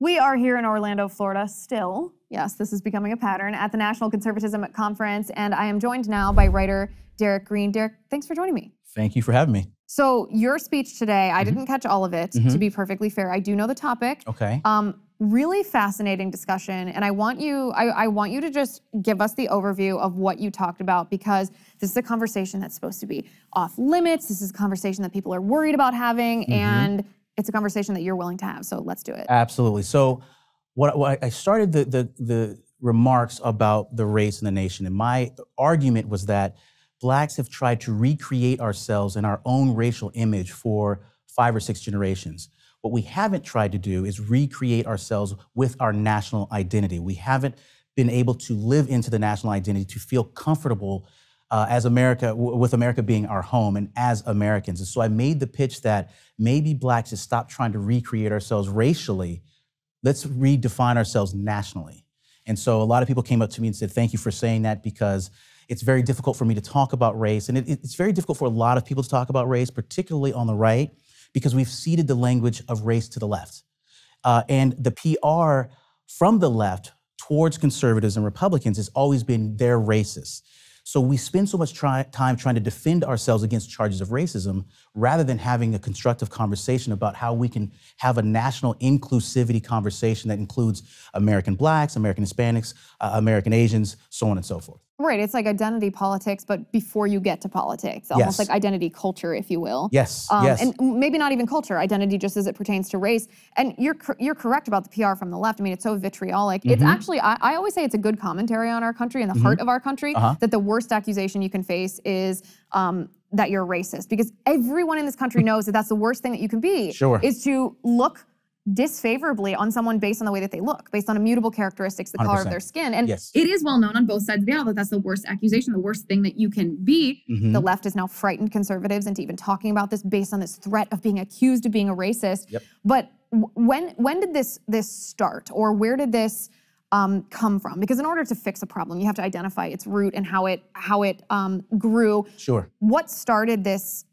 We are here in Orlando, Florida, still. Yes, this is becoming a pattern at the National Conservatism Conference, and I am joined now by writer Derryck Green. Derek, thanks for joining me. Thank you for having me. So, your speech today, I Mhm. didn't catch all of it, to Mhm. be perfectly fair. I do know the topic. Okay. Um, really fascinating discussion, and I want you, I, I want you to just give us the overview of what you talked about because this is a conversation that's supposed to be off limits. This is a conversation that people are worried about having, Mhm. and it's a conversation that you're willing to have. So let's do it. Absolutely. So, what, what I started the, the the remarks about the race in the nation, and my argument was that blacks have tried to recreate ourselves in our own racial image for five or six generations. What we haven't tried to do is recreate ourselves with our national identity. We haven't been able to live into the national identity to feel comfortable uh, as America, w- with America being our home and as Americans. And so I made the pitch that maybe blacks should stop trying to recreate ourselves racially. Let's redefine ourselves nationally. And so a lot of people came up to me and said, Thank you for saying that because it's very difficult for me to talk about race. And it- it's very difficult for a lot of people to talk about race, particularly on the right, because we've ceded the language of race to the left. Uh, and the PR from the left towards conservatives and Republicans has always been they're racist. So we spend so much try, time trying to defend ourselves against charges of racism rather than having a constructive conversation about how we can have a national inclusivity conversation that includes American blacks, American Hispanics, uh, American Asians, so on and so forth. Right, it's like identity politics, but before you get to politics, almost Yes. like identity culture, if you will. Yes, Um, yes. And maybe not even culture, identity just as it pertains to race. And you're you're correct about the PR from the left. I mean, it's so vitriolic. It's Mhm. actually, I, I always say it's a good commentary on our country and the heart of our country Uh-huh. that the worst accusation you can face is um, that you're racist. Because everyone in this country knows that that's the worst thing that you can be. Sure. Is to look disfavorably on someone based on the way that they look, based on immutable characteristics, the color of their skin. And yes. it is well known on both sides of the aisle that that's the worst accusation, the worst thing that you can be. Mhm. The left has now frightened conservatives into even talking about this based on this threat of being accused of being a racist. Yep. But when when did this this start, or where did this um, come from? Because in order to fix a problem, you have to identify its root and how it how it um, grew. Sure. What started this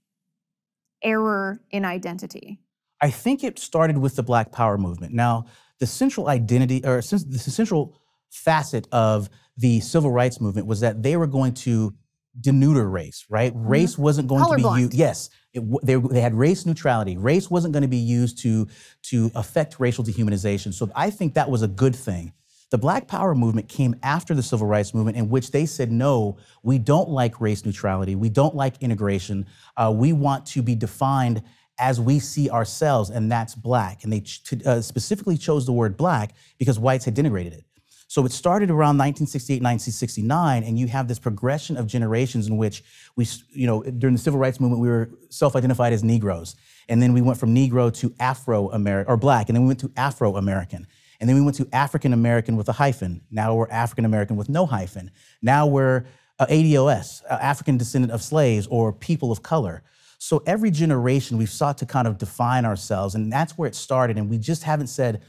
error in identity? I think it started with the Black Power movement. Now, the central identity, or since the central facet of the civil rights movement was that they were going to denudor race, right? Race wasn't going to be used. Yes, it, they, they had race neutrality. Race wasn't going to be used to to affect racial dehumanization. So I think that was a good thing. The Black Power movement came after the Civil Rights Movement, in which they said, no, we don't like race neutrality. We don't like integration. Uh, we want to be defined as we see ourselves, and that's black. And they ch- uh, specifically chose the word black because whites had denigrated it. So it started around 1968, 1969, and you have this progression of generations in which we, you know, during the civil rights movement, we were self-identified as Negroes, and then we went from Negro to Afro-American or Black, and then we went to Afro-American, and then we went to African-American with a hyphen. Now we're African-American with no hyphen. Now we're uh, ADOS, uh, African descendant of slaves or people of color. So every generation we've sought to kind of define ourselves, and that's where it started, and we just haven't said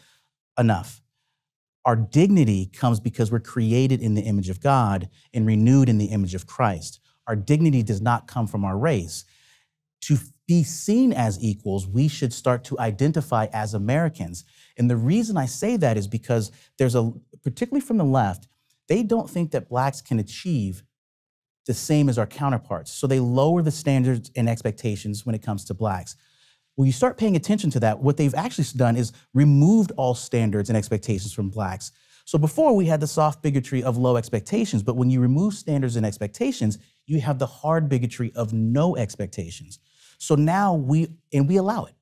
enough. Our dignity comes because we're created in the image of God and renewed in the image of Christ. Our dignity does not come from our race. To be seen as equals, we should start to identify as Americans. And the reason I say that is because there's a, particularly from the left, they don't think that blacks can achieve the same as our counterparts. So they lower the standards and expectations when it comes to blacks. When you start paying attention to that, what they've actually done is removed all standards and expectations from blacks. So before we had the soft bigotry of low expectations, but when you remove standards and expectations, you have the hard bigotry of no expectations. So now we, and we allow it.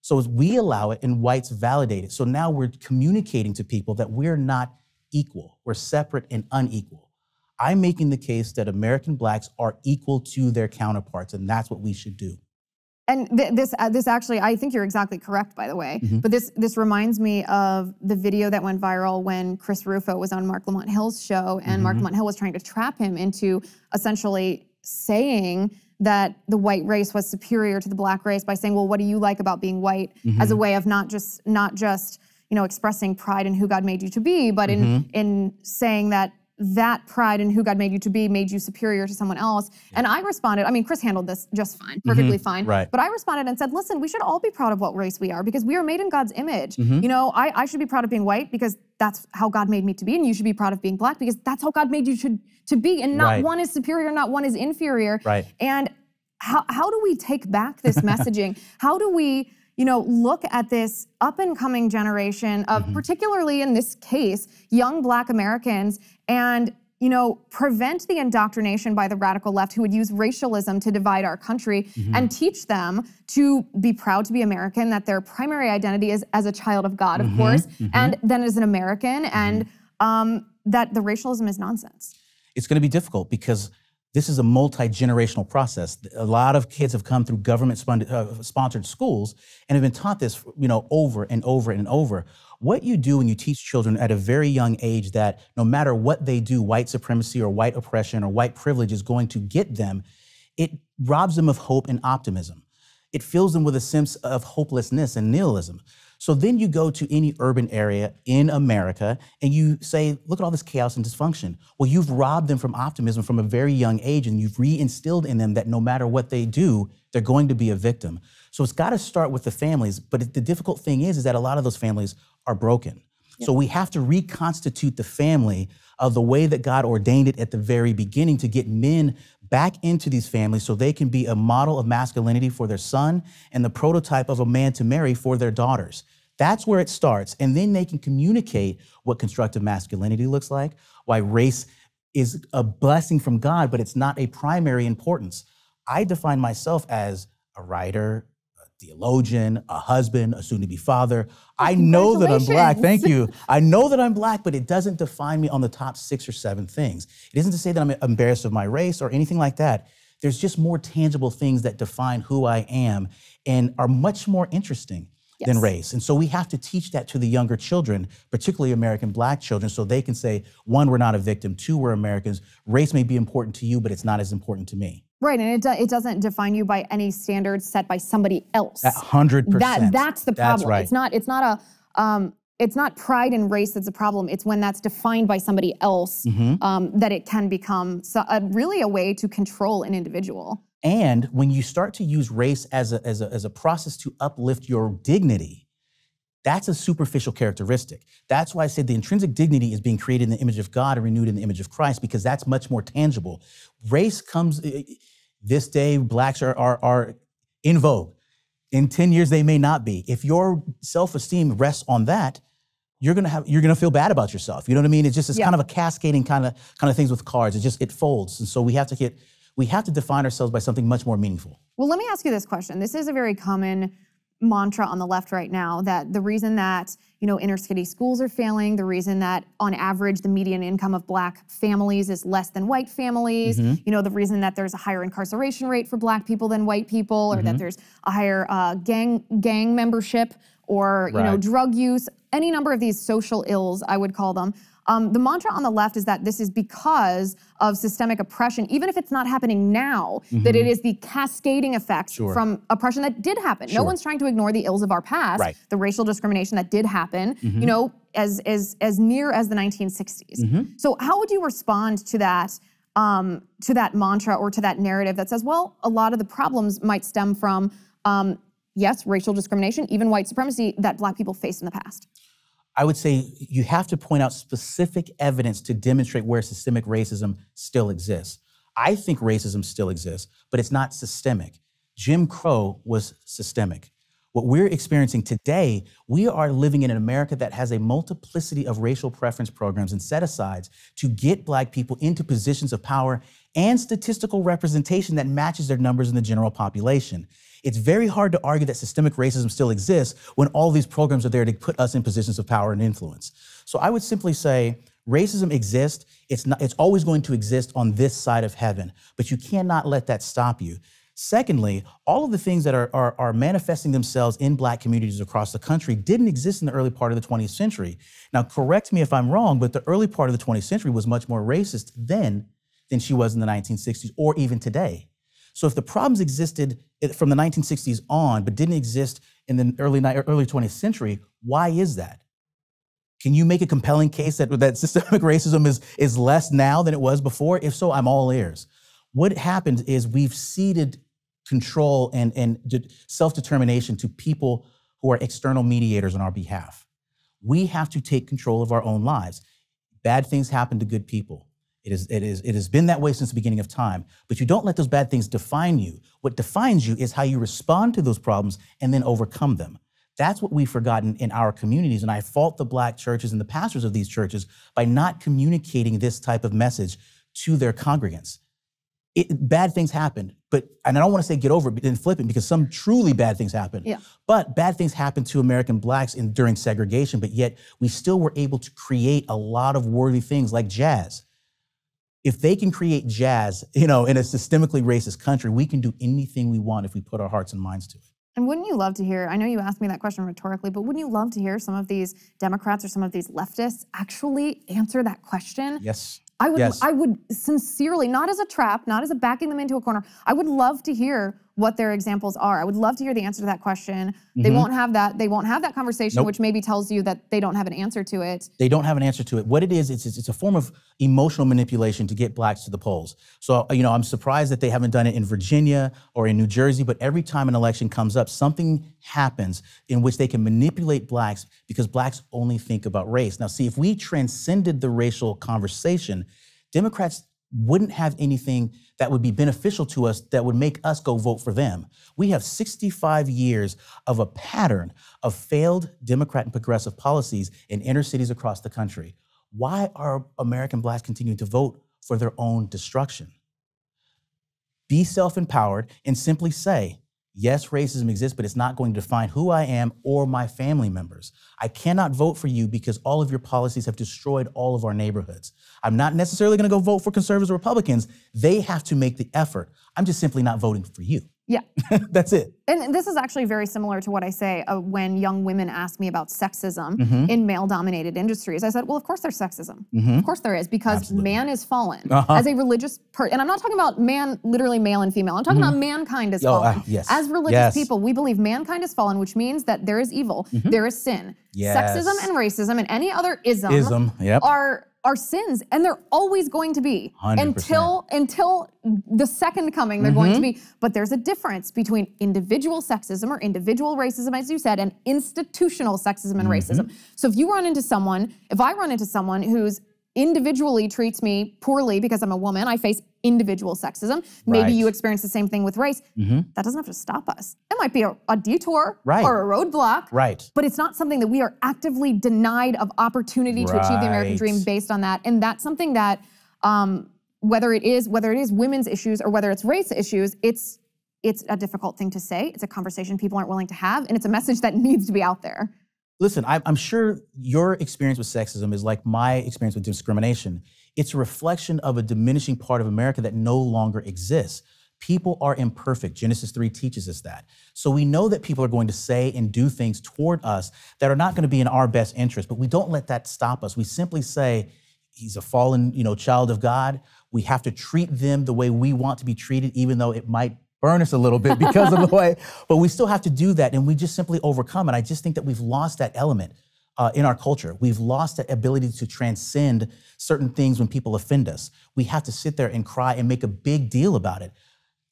So as we allow it and whites validate it. So now we're communicating to people that we're not equal, we're separate and unequal. I'm making the case that American blacks are equal to their counterparts, and that's what we should do. And th- this, uh, this actually, I think you're exactly correct, by the way. Mhm. But this, this reminds me of the video that went viral when Chris Rufo was on Marc Lamont Hill's show, and Marc Mhm. Lamont Hill was trying to trap him into essentially saying that the white race was superior to the black race by saying, "Well, what do you like about being white?" as a Mhm. way of not just, not just, you know, expressing pride in who God made you to be, but in Mhm. in saying that that pride in who God made you to be made you superior to someone else. And I responded, I mean, Chris handled this just fine, perfectly fine. Mm-hmm. right. But I responded and said, listen, we should all be proud of what race we are because we are made in God's image. Mm-hmm. You know, I, I should be proud of being white because that's how God made me to be. And you should be proud of being black because that's how God made you to, to be. And not Right. one is superior, not one is inferior. Right. And how, how do we take back this messaging? how do we, you know, look at this up and coming generation of, Mm-hmm. particularly in this case, young Black Americans, and you know, prevent the indoctrination by the radical left who would use racialism to divide our country Mm-hmm. and teach them to be proud to be American, that their primary identity is as a child of God, of Mm-hmm. course, and then as an American, and um, that the racialism is nonsense. it's going to be difficult because this is a multi-generational process. A lot of kids have come through government-sponsored uh, schools and have been taught this, you know, over and over and over. What you do when you teach children at a very young age that no matter what they do, white supremacy or white oppression or white privilege is going to get them, it robs them of hope and optimism. It fills them with a sense of hopelessness and nihilism. So then you go to any urban area in America and you say, look at all this chaos and dysfunction. Well, you've robbed them from optimism from a very young age and you've re-instilled in them that no matter what they do, they're going to be a victim. So it's got to start with the families. But the difficult thing is, is that a lot of those families are broken. So we have to reconstitute the family of the way that God ordained it at the very beginning to get men back into these families so they can be a model of masculinity for their son and the prototype of a man to marry for their daughters. That's where it starts. And then they can communicate what constructive masculinity looks like, why race is a blessing from God, but it's not a primary importance. I define myself as a writer, theologian, a husband, a soon to be father. I know that I'm black. Thank you. I know that I'm black, but it doesn't define me on the top six or seven things. It isn't to say that I'm embarrassed of my race or anything like that. There's just more tangible things that define who I am and are much more interesting than race. And so we have to teach that to the younger children, particularly American black children, so they can say, one, we're not a victim, two, we're Americans. Race may be important to you, but it's not as important to me. Right, and it, do, it doesn't define you by any standards set by somebody else. Hundred That percent. that's the That's problem. right. It's not it's not a um, it's not pride in race that's a problem. It's when that's defined by somebody else Mm-hmm. um, that it can become so, uh, really a way to control an individual. And when you start to use race as a, as a, as a process to uplift your dignity, that's a superficial characteristic. That's why I said the intrinsic dignity is being created in the image of God and renewed in the image of Christ because that's much more tangible. Race comes, this day, blacks are, are, are in vogue. In 10 years, they may not be. If your self esteem rests on that, you're gonna have you're gonna feel bad about yourself. You know what I mean? It's just it's Yeah. kind of a cascading kind of kind of things with cards. It just it folds, and so we have to get we have to define ourselves by something much more meaningful. Well, let me ask you this question. This is a very common mantra on the left right now that the reason that you know inner city schools are failing the reason that on average the median income of black families is less than white families Mm-hmm. you know the reason that there's a higher incarceration rate for black people than white people or Mm-hmm. that there's a higher uh, gang gang membership or you know drug use any number of these social ills i would call them um, the mantra on the left is that this is because of systemic oppression, even if it's not happening now, that it is the cascading effects Mm-hmm. Sure. from oppression that did happen. No one's trying to ignore the ills of our past, Right. Mm-hmm. the racial discrimination that did happen, you know, as, as, as near as the 1960s. So, how would you respond to that? Um, to that mantra or to that narrative that says, well, a lot of the problems might stem from, um, yes, racial discrimination, even white supremacy that Black people faced in the past. I would say you have to point out specific evidence to demonstrate where systemic racism still exists. I think racism still exists, but it's not systemic. Jim Crow was systemic. What we're experiencing today, we are living in an America that has a multiplicity of racial preference programs and set asides to get Black people into positions of power and statistical representation that matches their numbers in the general population. It's very hard to argue that systemic racism still exists when all these programs are there to put us in positions of power and influence. So I would simply say racism exists. It's not it's always going to exist on this side of heaven, but you cannot let that stop you. Secondly, all of the things that are, are, are manifesting themselves in black communities across the country didn't exist in the early part of the 20th century. Now, correct me if I'm wrong, but the early part of the 20th century was much more racist then than she was in the 1960s or even today. So if the problems existed from the 1960s on, but didn't exist in the early early 20th century, why is that? Can you make a compelling case that, that systemic racism is, is less now than it was before? If so, I'm all ears. What happened is we've ceded control and, and self determination to people who are external mediators on our behalf. We have to take control of our own lives. Bad things happen to good people. It, is, it, is, it has been that way since the beginning of time, but you don't let those bad things define you. What defines you is how you respond to those problems and then overcome them. That's what we've forgotten in our communities. And I fault the black churches and the pastors of these churches by not communicating this type of message to their congregants it, bad things happen, but and I don't want to say get over it and flip it because some truly bad things happen. Yeah. But bad things happen to American blacks in during segregation, but yet we still were able to create a lot of worthy things like jazz. If they can create jazz, you know, in a systemically racist country, we can do anything we want if we put our hearts and minds to it. And wouldn't you love to hear? I know you asked me that question rhetorically, but wouldn't you love to hear some of these Democrats or some of these leftists actually answer that question? Yes. I would yes. I would sincerely, not as a trap, not as a backing them into a corner. I would love to hear what their examples are. I would love to hear the answer to that question. Mm-hmm. They won't have that. They won't have that conversation, nope. which maybe tells you that they don't have an answer to it. They don't have an answer to it. What it is, it's, it's a form of emotional manipulation to get blacks to the polls. So, you know, I'm surprised that they haven't done it in Virginia or in New Jersey, but every time an election comes up, something happens in which they can manipulate blacks because blacks only think about race. Now, see, if we transcended the racial conversation, Democrats wouldn't have anything that would be beneficial to us that would make us go vote for them. We have 65 years of a pattern of failed Democrat and progressive policies in inner cities across the country. Why are American blacks continuing to vote for their own destruction? Be self empowered and simply say, Yes, racism exists, but it's not going to define who I am or my family members. I cannot vote for you because all of your policies have destroyed all of our neighborhoods. I'm not necessarily going to go vote for conservatives or Republicans. They have to make the effort. I'm just simply not voting for you. Yeah. That's it. And this is actually very similar to what I say uh, when young women ask me about sexism mm-hmm. in male dominated industries. I said, well, of course there's sexism. Mm-hmm. Of course there is, because Absolutely. man is fallen. Uh-huh. As a religious person, and I'm not talking about man, literally male and female, I'm talking mm-hmm. about mankind is oh, fallen. Uh, yes. As religious yes. people, we believe mankind is fallen, which means that there is evil, mm-hmm. there is sin. Yes. Sexism and racism and any other ism, ism yep. are are sins and they're always going to be 100%. until until the second coming they're mm-hmm. going to mm-hmm. be but there's a difference between individual sexism or individual racism as you said and institutional sexism and mm-hmm. racism so if you run into someone if i run into someone who's individually treats me poorly because I'm a woman, I face individual sexism. Maybe right. you experience the same thing with race. Mm-hmm. That doesn't have to stop us. It might be a, a detour right. or a roadblock. Right. But it's not something that we are actively denied of opportunity right. to achieve the American dream based on that. And that's something that um, whether it is whether it is women's issues or whether it's race issues, it's it's a difficult thing to say. It's a conversation people aren't willing to have, and it's a message that needs to be out there. Listen, I'm sure your experience with sexism is like my experience with discrimination. It's a reflection of a diminishing part of America that no longer exists. People are imperfect. Genesis 3 teaches us that. So we know that people are going to say and do things toward us that are not going to be in our best interest, but we don't let that stop us. We simply say, he's a fallen, you know, child of God. We have to treat them the way we want to be treated, even though it might burn us a little bit because of the way, but we still have to do that and we just simply overcome it. I just think that we've lost that element uh, in our culture. We've lost that ability to transcend certain things when people offend us. We have to sit there and cry and make a big deal about it.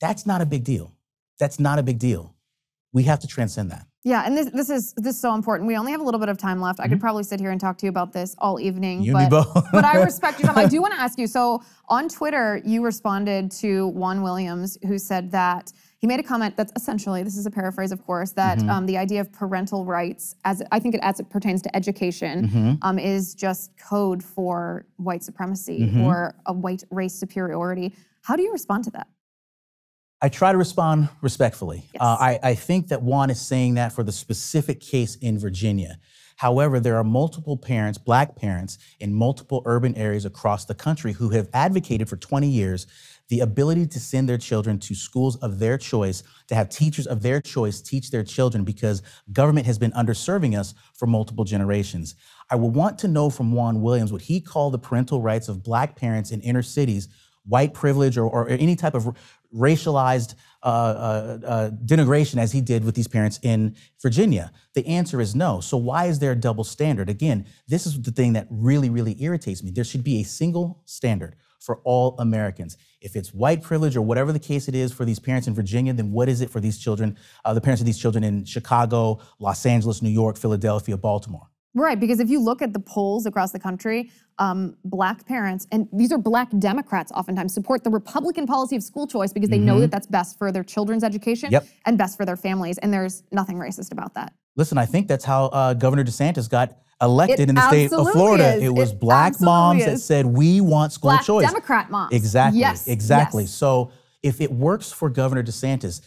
That's not a big deal. That's not a big deal. We have to transcend that. Yeah, and this this is this is so important. We only have a little bit of time left. Mm-hmm. I could mm-hmm. probably sit here and talk to you about this all evening. You but, but I respect your time. I do want to ask you. So on Twitter, you responded to Juan Williams, who said that he made a comment that's essentially this is a paraphrase, of course, that mm-hmm. um, the idea of parental rights, as I think it as it pertains to education, mm-hmm. um, is just code for white supremacy mm-hmm. or a white race superiority. How do you respond to that? I try to respond respectfully. Yes. Uh, I, I think that Juan is saying that for the specific case in Virginia. However, there are multiple parents, black parents, in multiple urban areas across the country who have advocated for 20 years the ability to send their children to schools of their choice, to have teachers of their choice teach their children because government has been underserving us for multiple generations. I will want to know from Juan Williams what he called the parental rights of black parents in inner cities white privilege or, or any type of racialized uh, uh, uh, denigration as he did with these parents in Virginia? The answer is no. So why is there a double standard? Again, this is the thing that really, really irritates me. There should be a single standard for all Americans. If it's white privilege or whatever the case it is for these parents in Virginia, then what is it for these children, uh, the parents of these children in Chicago, Los Angeles, New York, Philadelphia, Baltimore? Right, because if you look at the polls across the country, um, black parents, and these are black Democrats oftentimes, support the Republican policy of school choice because they know that that's best for their children's education Mm-hmm. Yep. and best for their families. And there's nothing racist about that. Listen, I think that's how uh, Governor DeSantis got elected It in the state of Florida. is. It was It black moms that said, we want school Black choice. Democrat moms. Exactly. Yes, Exactly. yes. So if it works for Governor DeSantis,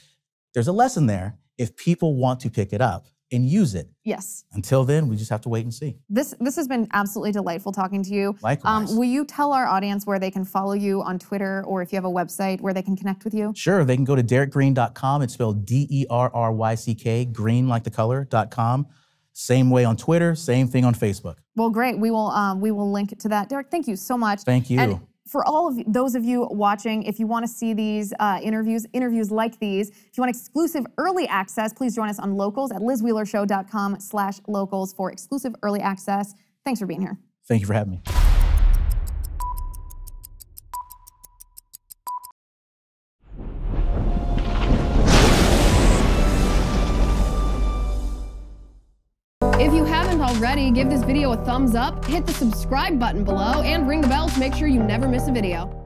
there's a lesson there if people want to pick it up and use it. Yes. Until then, we just have to wait and see. This this has been absolutely delightful talking to you. Um, Likewise. will you tell our audience where they can follow you on Twitter or if you have a website where they can connect with you? Sure, they can go to derryckgreen.com. It's spelled D E R R Y C K, green like the color.com. Same way on Twitter, same thing on Facebook. Well, great. We will um, we will link to that. Derryck, thank you so much. Thank you. And for all of those of you watching, if you want to see these uh, interviews, interviews like these, if you want exclusive early access, please join us on Locals at lizwheelershow.com slash locals for exclusive early access. Thanks for being here. Thank you for having me. Already, give this video a thumbs up, hit the subscribe button below, and ring the bell to make sure you never miss a video.